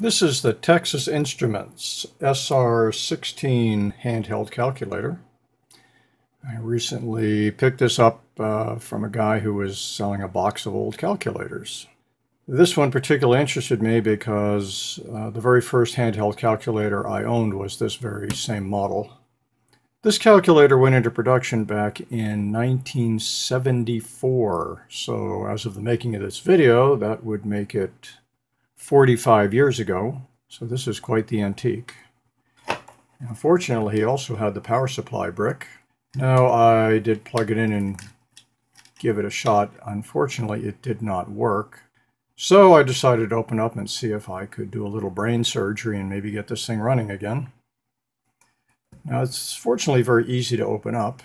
This is the Texas Instruments SR16 handheld calculator. I recently picked this up uh, from a guy who was selling a box of old calculators. This one particularly interested me because uh, the very first handheld calculator I owned was this very same model. This calculator went into production back in 1974, so as of the making of this video, that would make it 45 years ago, so this is quite the antique. Unfortunately, he also had the power supply brick. Now, I did plug it in and give it a shot. Unfortunately, it did not work. So I decided to open up and see if I could do a little brain surgery and maybe get this thing running again. Now, it's fortunately very easy to open up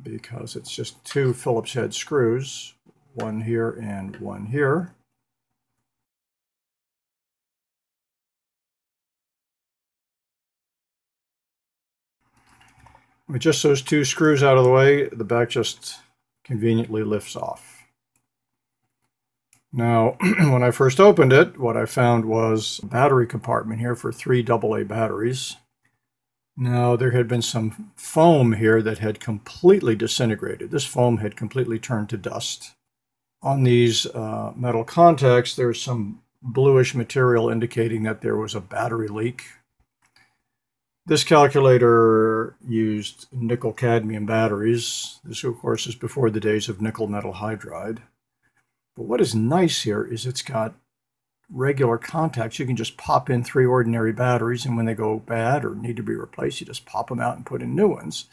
because it's just two Phillips head screws, one here and one here. With just those two screws out of the way, the back just conveniently lifts off. Now, when I first opened it, what I found was a battery compartment here for three AA batteries. Now, there had been some foam here that had completely disintegrated. This foam had completely turned to dust. On these uh, metal contacts, there's some bluish material indicating that there was a battery leak this calculator used nickel cadmium batteries. This, of course, is before the days of nickel metal hydride. But what is nice here is it's got regular contacts. You can just pop in three ordinary batteries, and when they go bad or need to be replaced, you just pop them out and put in new ones.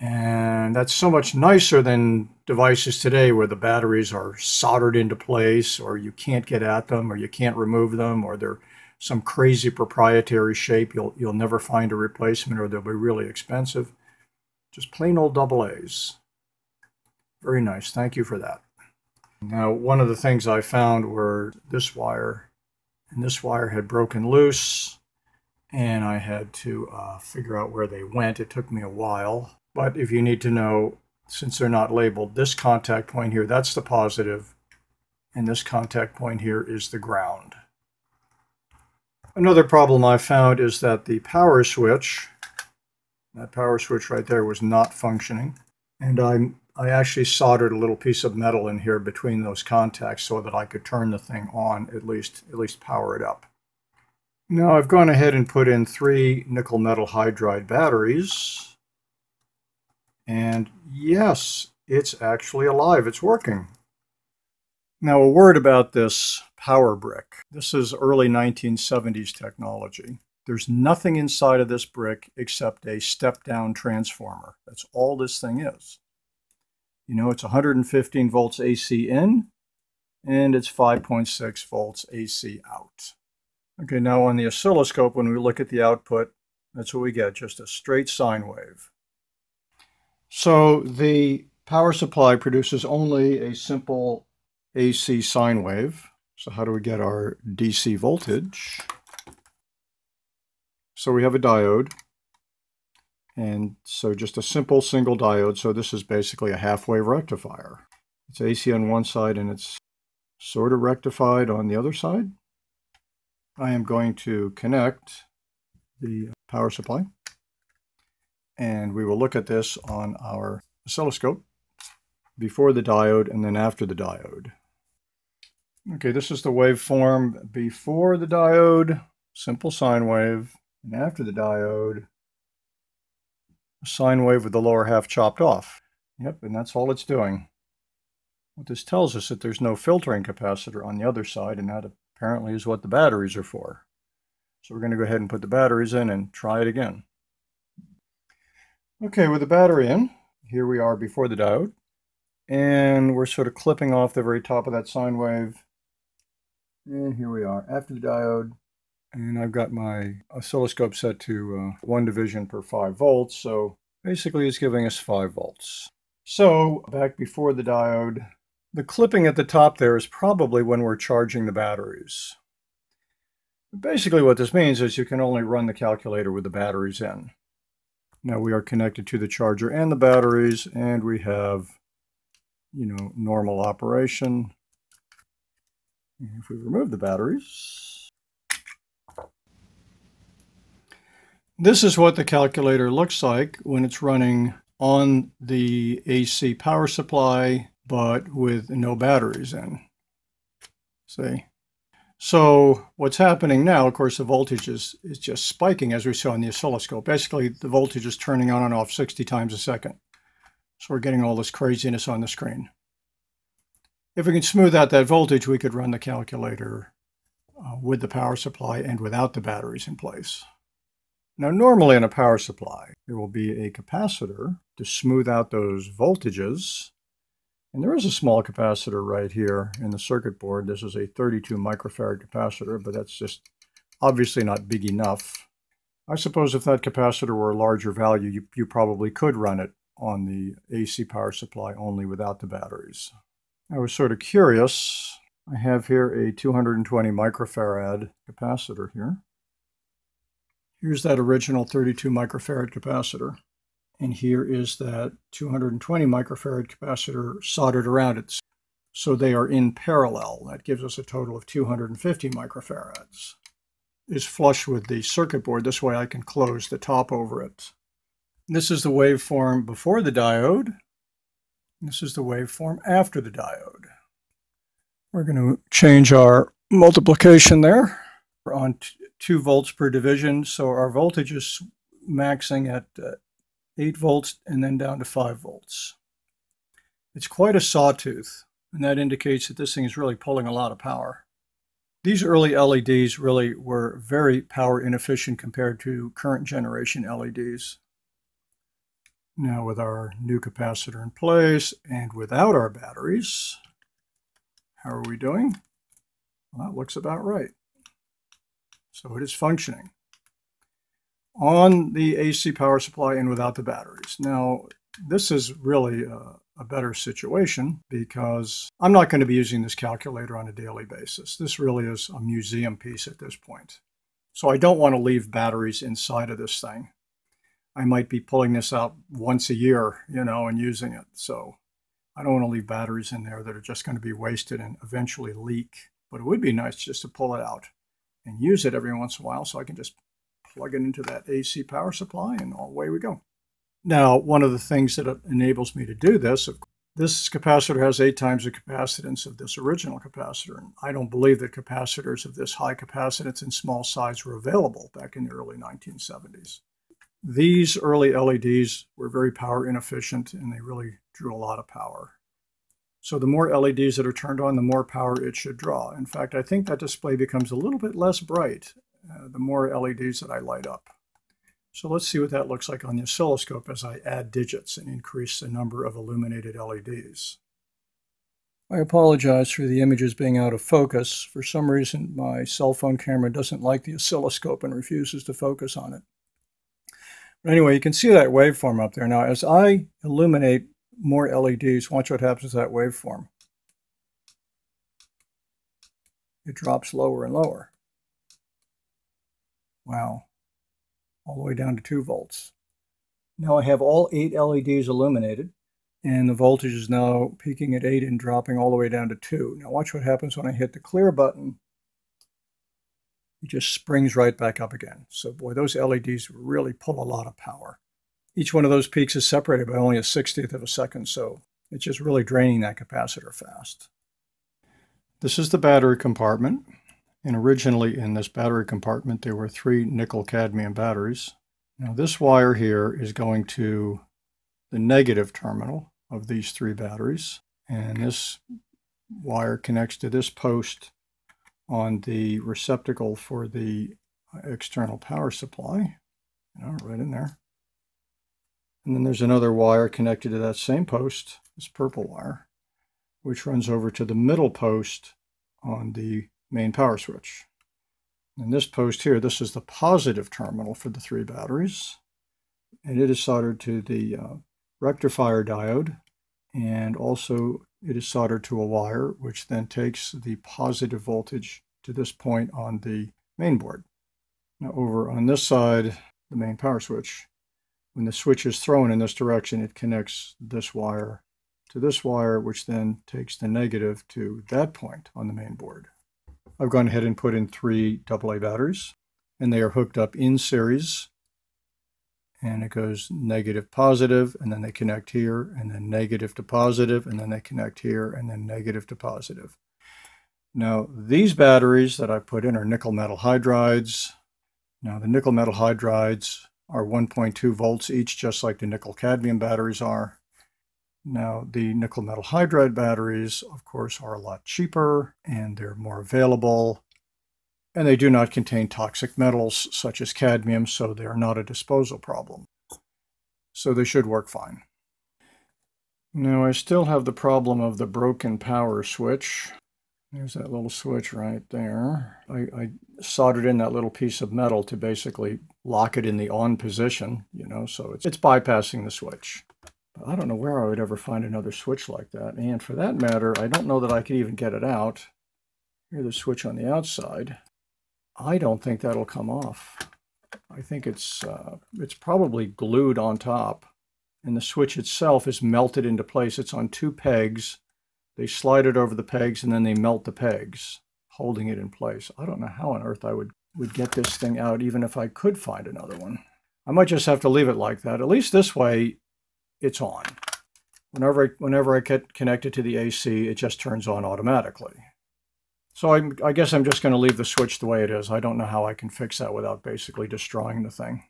And that's so much nicer than devices today where the batteries are soldered into place, or you can't get at them, or you can't remove them, or they're some crazy proprietary shape. You'll, you'll never find a replacement or they'll be really expensive. Just plain old double A's. Very nice. Thank you for that. Now, one of the things I found were this wire, and this wire had broken loose, and I had to uh, figure out where they went. It took me a while, but if you need to know, since they're not labeled, this contact point here, that's the positive, and this contact point here is the ground. Another problem I found is that the power switch, that power switch right there was not functioning. And I, I actually soldered a little piece of metal in here between those contacts so that I could turn the thing on, at least, at least power it up. Now I've gone ahead and put in three nickel metal hydride batteries. And yes, it's actually alive. It's working. Now a word about this power brick. This is early 1970s technology. There's nothing inside of this brick except a step-down transformer. That's all this thing is. You know, it's 115 volts AC in, and it's 5.6 volts AC out. Okay, now on the oscilloscope, when we look at the output, that's what we get, just a straight sine wave. So the power supply produces only a simple AC sine wave. So how do we get our DC voltage? So we have a diode. And so just a simple single diode. So this is basically a half-wave rectifier. It's AC on one side and it's sort of rectified on the other side. I am going to connect the power supply. And we will look at this on our oscilloscope before the diode and then after the diode. Okay, this is the waveform before the diode, simple sine wave, and after the diode, a sine wave with the lower half chopped off. Yep, and that's all it's doing. What this tells us that there's no filtering capacitor on the other side, and that apparently is what the batteries are for. So we're going to go ahead and put the batteries in and try it again. Okay, with the battery in, here we are before the diode, and we're sort of clipping off the very top of that sine wave and here we are after the diode. And I've got my oscilloscope set to uh, one division per five volts. So basically it's giving us five volts. So back before the diode, the clipping at the top there is probably when we're charging the batteries. Basically what this means is you can only run the calculator with the batteries in. Now we are connected to the charger and the batteries and we have, you know, normal operation. If we remove the batteries, This is what the calculator looks like when it's running on the AC power supply, but with no batteries in. See? So what's happening now, of course, the voltage is, is just spiking as we saw in the oscilloscope. Basically, the voltage is turning on and off 60 times a second. So we're getting all this craziness on the screen. If we can smooth out that voltage, we could run the calculator uh, with the power supply and without the batteries in place. Now, normally in a power supply, there will be a capacitor to smooth out those voltages and there is a small capacitor right here in the circuit board. This is a 32 microfarad capacitor, but that's just obviously not big enough. I suppose if that capacitor were a larger value, you, you probably could run it on the AC power supply only without the batteries. I was sort of curious. I have here a 220 microfarad capacitor here. Here's that original 32 microfarad capacitor. And here is that 220 microfarad capacitor soldered around it. So they are in parallel. That gives us a total of 250 microfarads. Is flush with the circuit board. This way I can close the top over it. This is the waveform before the diode. This is the waveform after the diode. We're going to change our multiplication there. We're on 2 volts per division, so our voltage is maxing at uh, 8 volts and then down to 5 volts. It's quite a sawtooth, and that indicates that this thing is really pulling a lot of power. These early LEDs really were very power inefficient compared to current generation LEDs. Now with our new capacitor in place and without our batteries, how are we doing? Well, that looks about right. So it is functioning on the AC power supply and without the batteries. Now, this is really a, a, better situation because I'm not going to be using this calculator on a daily basis. This really is a museum piece at this point. So I don't want to leave batteries inside of this thing. I might be pulling this out once a year, you know, and using it. So I don't want to leave batteries in there that are just going to be wasted and eventually leak. But it would be nice just to pull it out and use it every once in a while so I can just plug it into that AC power supply, and away we go. Now, one of the things that enables me to do this, this capacitor has eight times the capacitance of this original capacitor. And I don't believe that capacitors of this high capacitance and small size were available back in the early 1970s. These early LEDs were very power inefficient and they really drew a lot of power. So the more LEDs that are turned on, the more power it should draw. In fact, I think that display becomes a little bit less bright uh, the more LEDs that I light up. So let's see what that looks like on the oscilloscope as I add digits and increase the number of illuminated LEDs. I apologize for the images being out of focus. For some reason, my cell phone camera doesn't like the oscilloscope and refuses to focus on it. But anyway, you can see that waveform up there. Now, as I illuminate more LEDs, watch what happens to that waveform. It drops lower and lower. Wow. All the way down to 2 volts. Now I have all 8 LEDs illuminated, and the voltage is now peaking at 8 and dropping all the way down to 2. Now watch what happens when I hit the clear button. It just springs right back up again. So boy, those LEDs really pull a lot of power. Each one of those peaks is separated by only a 60th of a second, so it's just really draining that capacitor fast. This is the battery compartment. And originally in this battery compartment, there were three nickel cadmium batteries. Now this wire here is going to the negative terminal of these three batteries. And this wire connects to this post on the receptacle for the external power supply, you know, right in there. And then there's another wire connected to that same post, this purple wire, which runs over to the middle post on the main power switch. And this post here, this is the positive terminal for the three batteries. And it is soldered to the uh, rectifier diode. And also it is soldered to a wire, which then takes the positive voltage to this point on the main board. Now over on this side, the main power switch, when the switch is thrown in this direction, it connects this wire to this wire, which then takes the negative to that point on the main board. I've gone ahead and put in three AA batteries, and they are hooked up in series and it goes negative positive and then they connect here and then negative to positive and then they connect here and then negative to positive. Now these batteries that I put in are nickel metal hydrides. Now the nickel metal hydrides are 1.2 volts each just like the nickel cadmium batteries are. Now the nickel metal hydride batteries of course are a lot cheaper and they're more available and they do not contain toxic metals such as cadmium, so they are not a disposal problem. So they should work fine. Now I still have the problem of the broken power switch. There's that little switch right there. I, I, soldered in that little piece of metal to basically lock it in the on position, you know, so it's, it's bypassing the switch. I don't know where I would ever find another switch like that. And for that matter, I don't know that I could even get it out. Here's the switch on the outside. I don't think that'll come off. I think it's uh, it's probably glued on top and the switch itself is melted into place. It's on two pegs. They slide it over the pegs and then they melt the pegs, holding it in place. I don't know how on earth I would, would get this thing out even if I could find another one. I might just have to leave it like that. At least this way, it's on. Whenever I, whenever I get connected to the AC, it just turns on automatically. So I, I guess I'm just going to leave the switch the way it is. I don't know how I can fix that without basically destroying the thing.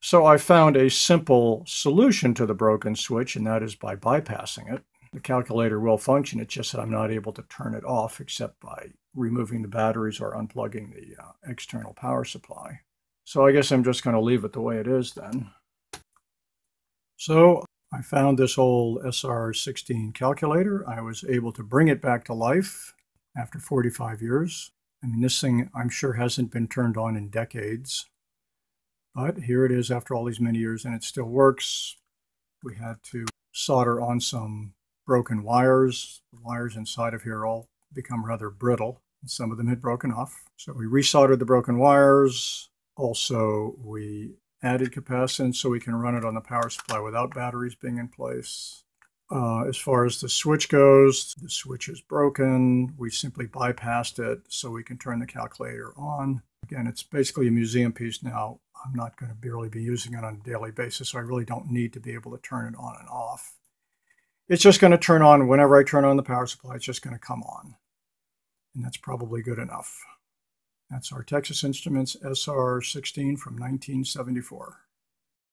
So I found a simple solution to the broken switch, and that is by bypassing it. The calculator will function, it's just that I'm not able to turn it off except by removing the batteries or unplugging the uh, external power supply. So I guess I'm just going to leave it the way it is then. So I found this old SR16 calculator. I was able to bring it back to life after 45 years. I mean, this thing I'm sure hasn't been turned on in decades. But here it is after all these many years and it still works. We had to solder on some broken wires. The wires inside of here all become rather brittle. Some of them had broken off. So we resoldered the broken wires. Also, we added capacitance so we can run it on the power supply without batteries being in place. Uh, as far as the switch goes, the switch is broken. We simply bypassed it so we can turn the calculator on. Again, it's basically a museum piece now. I'm not going to really be using it on a daily basis, so I really don't need to be able to turn it on and off. It's just going to turn on whenever I turn on the power supply, it's just going to come on. And that's probably good enough. That's our Texas Instruments SR16 from 1974.